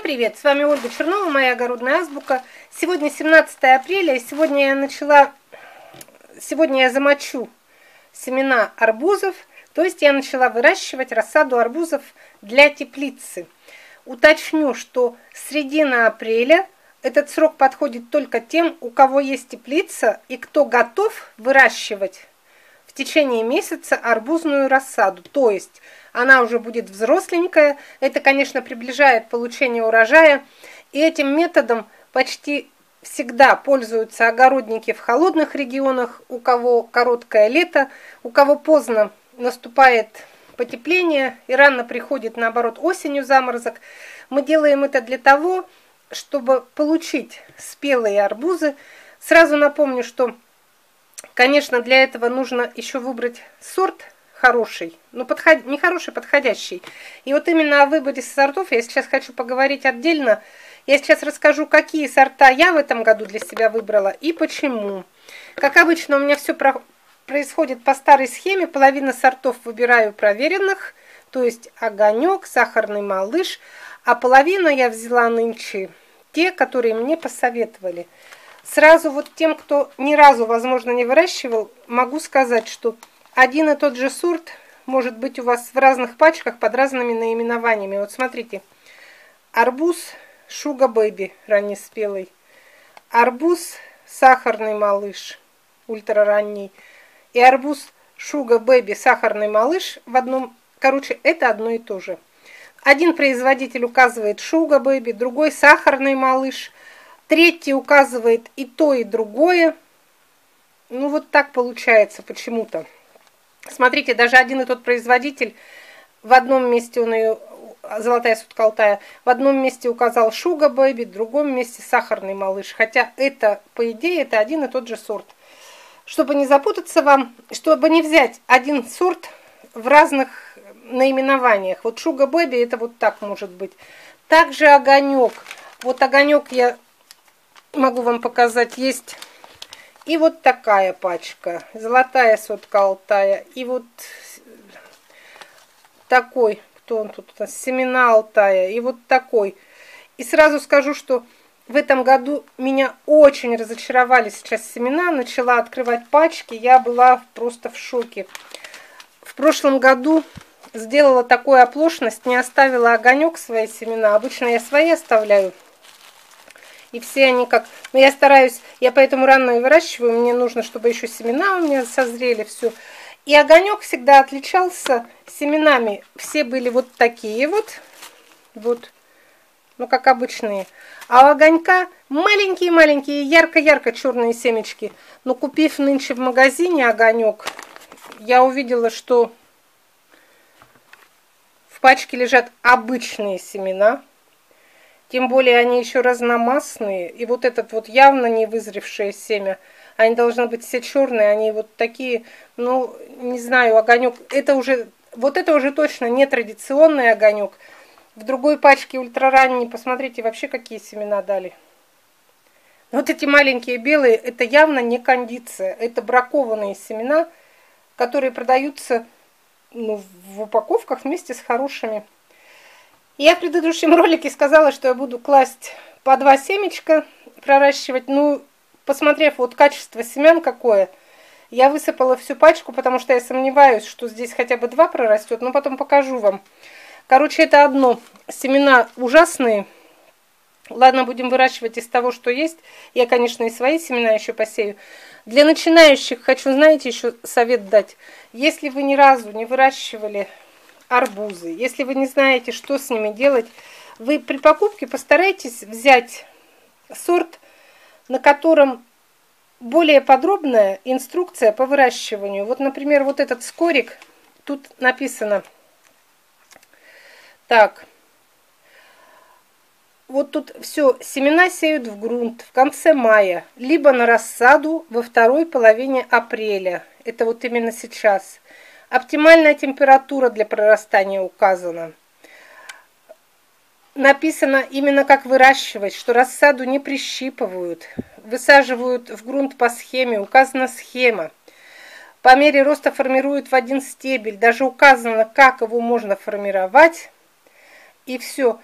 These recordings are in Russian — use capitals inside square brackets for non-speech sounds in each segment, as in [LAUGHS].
Всем привет! С вами Ольга Чернова, моя огородная азбука. Сегодня 17 апреля, и сегодня я начала, сегодня я замочу семена арбузов, то есть я начала выращивать рассаду арбузов для теплицы. Уточню, что середина апреля этот срок подходит только тем, у кого есть теплица и кто готов выращивать в течение месяца арбузную рассаду, то есть она уже будет взросленькая. Это, конечно, приближает получение урожая. И этим методом почти всегда пользуются огородники в холодных регионах, у кого короткое лето, у кого поздно наступает потепление и рано приходит, наоборот, осенью заморозок. Мы делаем это для того, чтобы получить спелые арбузы. Сразу напомню, что, конечно, для этого нужно еще выбрать сорт хороший, ну подход, не хороший, подходящий. И вот именно о выборе сортов я сейчас хочу поговорить отдельно. Я сейчас расскажу, какие сорта я в этом году для себя выбрала и почему. Как обычно, у меня все про происходит по старой схеме. Половина сортов выбираю проверенных, то есть огонек, сахарный малыш, а половина я взяла нынче те, которые мне посоветовали. Сразу вот тем, кто ни разу, возможно, не выращивал, могу сказать, что один и тот же сорт может быть у вас в разных пачках под разными наименованиями. Вот смотрите. Арбуз Sugar Baby раннеспелый. Арбуз Сахарный малыш ультраранний. И арбуз Sugar Baby Сахарный малыш в одном... Короче, это одно и то же. Один производитель указывает Sugar Baby, другой Сахарный малыш. Третий указывает и то, и другое. Ну вот так получается почему-то. Смотрите, даже один и тот производитель, в одном месте он ее, золотая сутка Алтая, в одном месте указал Шуга Бэби, в другом месте сахарный малыш. Хотя это, по идее, это один и тот же сорт. Чтобы не запутаться вам, чтобы не взять один сорт в разных наименованиях. Вот Шуга Бэби это вот так может быть. Также огонек. Вот огонек я могу вам показать. Есть и вот такая пачка. Золотая сотка Алтая. И вот такой, кто он тут у нас, семена Алтая. И вот такой. И сразу скажу, что в этом году меня очень разочаровали сейчас семена. Начала открывать пачки. Я была просто в шоке. В прошлом году сделала такую оплошность, не оставила огонек свои семена. Обычно я свои оставляю и все они как... Но ну, я стараюсь, я поэтому рано и выращиваю, мне нужно, чтобы еще семена у меня созрели, все. И огонек всегда отличался семенами. Все были вот такие вот, вот, ну как обычные. А у огонька маленькие-маленькие, ярко-ярко черные семечки. Но купив нынче в магазине огонек, я увидела, что в пачке лежат обычные семена, тем более они еще разномастные. И вот этот вот явно не вызревшее семя, они должны быть все черные, они вот такие, ну, не знаю, огонек. Это уже, вот это уже точно не традиционный огонек. В другой пачке ультраранний, посмотрите, вообще какие семена дали. Вот эти маленькие белые, это явно не кондиция, это бракованные семена, которые продаются ну, в упаковках вместе с хорошими. Я в предыдущем ролике сказала, что я буду класть по два семечка, проращивать. Ну, посмотрев вот качество семян какое, я высыпала всю пачку, потому что я сомневаюсь, что здесь хотя бы два прорастет, но потом покажу вам. Короче, это одно. Семена ужасные. Ладно, будем выращивать из того, что есть. Я, конечно, и свои семена еще посею. Для начинающих хочу, знаете, еще совет дать. Если вы ни разу не выращивали арбузы. Если вы не знаете, что с ними делать, вы при покупке постарайтесь взять сорт, на котором более подробная инструкция по выращиванию. Вот, например, вот этот скорик, тут написано так. Вот тут все, семена сеют в грунт в конце мая, либо на рассаду во второй половине апреля. Это вот именно сейчас. Оптимальная температура для прорастания указана. Написано именно как выращивать, что рассаду не прищипывают, высаживают в грунт по схеме, указана схема. По мере роста формируют в один стебель, даже указано, как его можно формировать. И все.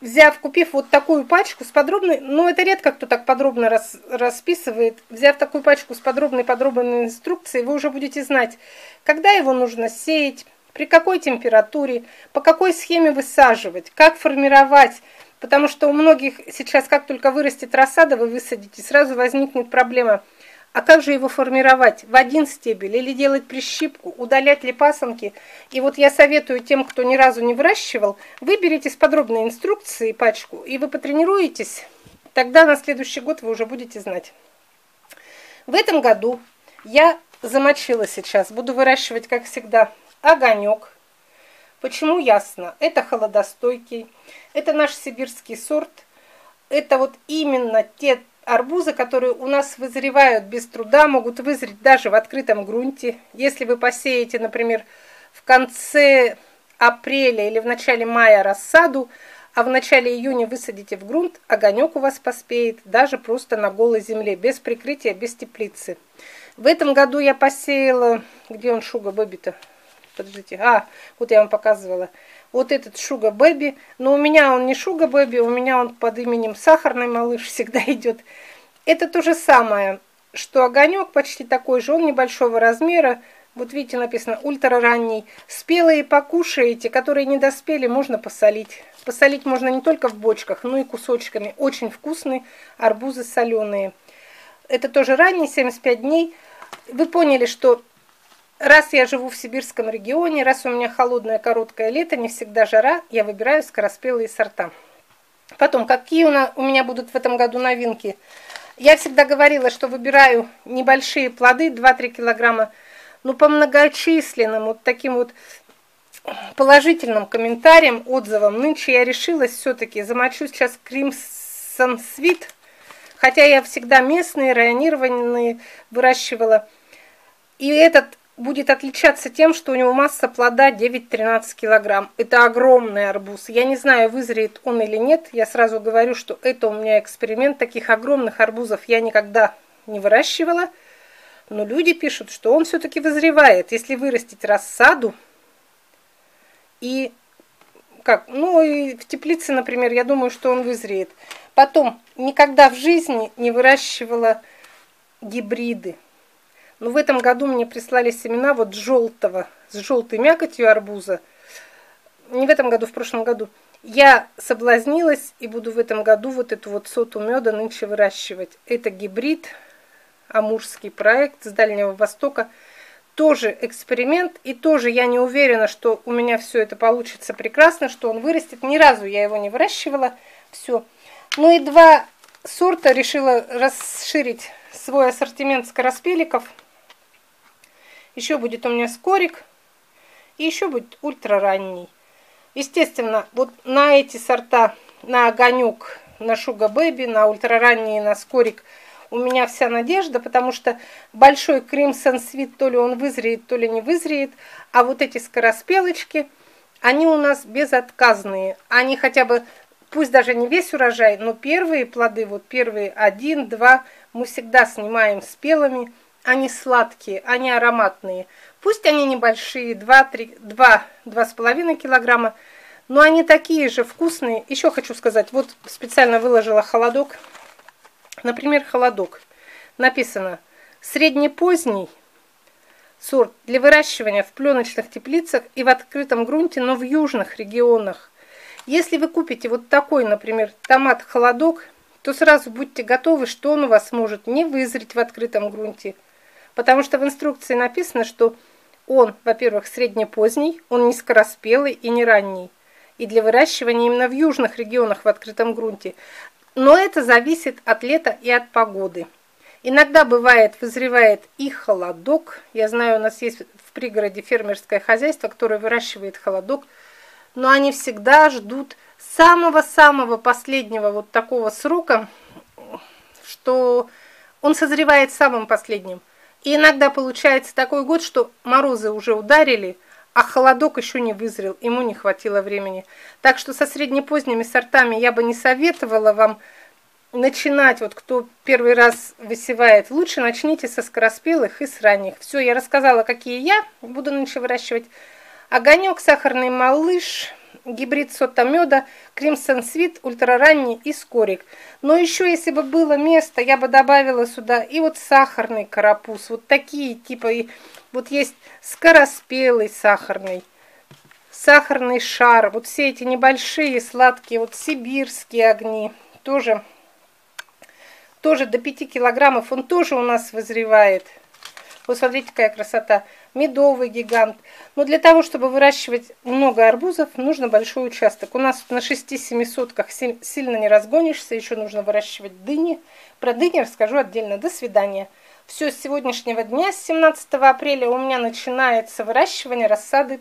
Взяв, купив вот такую пачку с подробной, ну это редко кто так подробно рас, расписывает, взяв такую пачку с подробной подробной инструкцией, вы уже будете знать, когда его нужно сеять, при какой температуре, по какой схеме высаживать, как формировать, потому что у многих сейчас, как только вырастет рассада, вы высадите, сразу возникнет проблема – а как же его формировать? В один стебель или делать прищипку, удалять ли пасынки? И вот я советую тем, кто ни разу не выращивал, выберите с подробной инструкцией пачку, и вы потренируетесь, тогда на следующий год вы уже будете знать. В этом году я замочила сейчас, буду выращивать, как всегда, огонек. Почему ясно? Это холодостойкий, это наш сибирский сорт, это вот именно те Арбузы, которые у нас вызревают без труда, могут вызреть даже в открытом грунте. Если вы посеете, например, в конце апреля или в начале мая рассаду, а в начале июня высадите в грунт, огонек у вас поспеет даже просто на голой земле, без прикрытия, без теплицы. В этом году я посеяла, где он шуга бэби-то? Подождите, а, вот я вам показывала вот этот Шуга Бэби. Но у меня он не Шуга Бэби, у меня он под именем Сахарный малыш [LAUGHS] всегда идет. Это то же самое, что огонек почти такой же, он небольшого размера. Вот видите, написано ультра ранний. Спелые покушаете, которые не доспели, можно посолить. Посолить можно не только в бочках, но и кусочками. Очень вкусные арбузы соленые. Это тоже ранний, 75 дней. Вы поняли, что Раз я живу в сибирском регионе, раз у меня холодное короткое лето, не всегда жара, я выбираю скороспелые сорта. Потом, какие у меня будут в этом году новинки? Я всегда говорила, что выбираю небольшие плоды, 2-3 килограмма, но по многочисленным вот таким вот положительным комментариям, отзывам, нынче я решилась все-таки, замочу сейчас Crimson Sweet, хотя я всегда местные, районированные выращивала. И этот будет отличаться тем, что у него масса плода 9-13 килограмм. Это огромный арбуз. Я не знаю, вызреет он или нет. Я сразу говорю, что это у меня эксперимент. Таких огромных арбузов я никогда не выращивала. Но люди пишут, что он все-таки вызревает. Если вырастить рассаду и как, ну и в теплице, например, я думаю, что он вызреет. Потом, никогда в жизни не выращивала гибриды. Но в этом году мне прислали семена вот желтого, с желтой мякотью арбуза. Не в этом году, в прошлом году. Я соблазнилась и буду в этом году вот эту вот соту меда нынче выращивать. Это гибрид, амурский проект с Дальнего Востока. Тоже эксперимент, и тоже я не уверена, что у меня все это получится прекрасно, что он вырастет. Ни разу я его не выращивала. Все. Ну и два сорта решила расширить свой ассортимент скороспеликов – еще будет у меня скорик. И еще будет ультра ранний. Естественно, вот на эти сорта, на огонек, на шуга бэби, на ультра ранний, на скорик у меня вся надежда, потому что большой Crimson Sweet то ли он вызреет, то ли не вызреет, а вот эти скороспелочки, они у нас безотказные. Они хотя бы, пусть даже не весь урожай, но первые плоды, вот первые один, два, мы всегда снимаем спелыми, они сладкие, они ароматные. Пусть они небольшие, 2-2, 2,5 килограмма, но они такие же вкусные. Еще хочу сказать, вот специально выложила холодок. Например, холодок. Написано среднепоздний сорт для выращивания в пленочных теплицах и в открытом грунте, но в южных регионах. Если вы купите вот такой, например, томат-холодок, то сразу будьте готовы, что он у вас может не вызреть в открытом грунте – Потому что в инструкции написано, что он, во-первых, среднепоздний, он не и не ранний. И для выращивания именно в южных регионах в открытом грунте. Но это зависит от лета и от погоды. Иногда бывает, вызревает и холодок. Я знаю, у нас есть в пригороде фермерское хозяйство, которое выращивает холодок. Но они всегда ждут самого-самого последнего вот такого срока, что он созревает самым последним. И иногда получается такой год, что морозы уже ударили, а холодок еще не вызрел, ему не хватило времени. Так что со среднепоздними сортами я бы не советовала вам начинать, вот кто первый раз высевает, лучше начните со скороспелых и с ранних. Все, я рассказала, какие я буду нынче выращивать. Огонек, сахарный малыш, гибрид сота меда, Crimson Sweet, ультраранний и скорик. Но еще, если бы было место, я бы добавила сюда и вот сахарный карапуз. Вот такие типа, вот есть скороспелый сахарный, сахарный шар. Вот все эти небольшие сладкие, вот сибирские огни, тоже, тоже до 5 килограммов, он тоже у нас вызревает. Вот смотрите, какая красота. Медовый гигант. Но для того, чтобы выращивать много арбузов, нужно большой участок. У нас на 6-7 сотках сильно не разгонишься. Еще нужно выращивать дыни. Про дыни расскажу отдельно. До свидания. Все, с сегодняшнего дня, с 17 апреля, у меня начинается выращивание рассады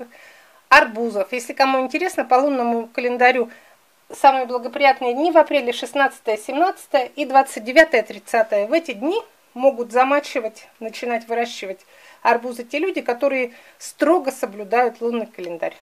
арбузов. Если кому интересно, по лунному календарю самые благоприятные дни в апреле 16, 17 и 29, 30. В эти дни могут замачивать, начинать выращивать арбузы те люди, которые строго соблюдают лунный календарь.